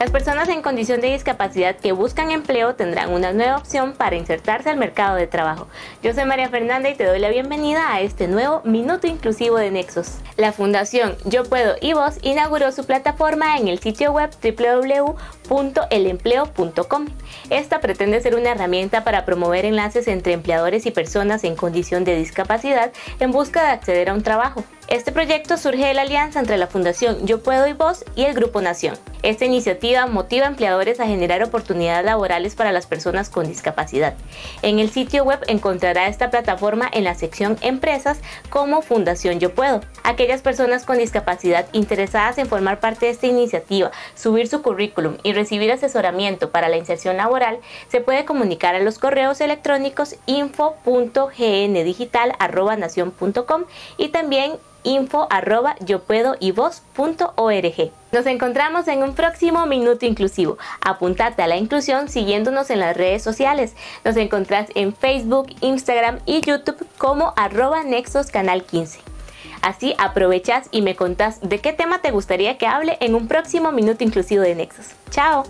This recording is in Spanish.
Las personas en condición de discapacidad que buscan empleo tendrán una nueva opción para insertarse al mercado de trabajo. Yo soy María Fernanda y te doy la bienvenida a este nuevo Minuto Inclusivo de Nexos. La Fundación Yo Puedo y Vos inauguró su plataforma en el sitio web www.elempleo.com. Esta pretende ser una herramienta para promover enlaces entre empleadores y personas en condición de discapacidad en busca de acceder a un trabajo. Este proyecto surge de la alianza entre la Fundación Yo Puedo y Vos y el Grupo Nación. Esta iniciativa motiva a empleadores a generar oportunidades laborales para las personas con discapacidad. En el sitio web encontrará esta plataforma en la sección Empresas como Fundación Yo Puedo. Aquellas personas con discapacidad interesadas en formar parte de esta iniciativa, subir su currículum y recibir asesoramiento para la inserción laboral, se puede comunicar a los correos electrónicos info.gndigital.nación.com y también info arroba yo puedo y Nos encontramos en un próximo Minuto Inclusivo. Apuntate a la inclusión siguiéndonos en las redes sociales. Nos encontrás en Facebook, Instagram y YouTube como arroba Nexos Canal 15. Así aprovechas y me contás de qué tema te gustaría que hable en un próximo Minuto Inclusivo de Nexos. ¡Chao!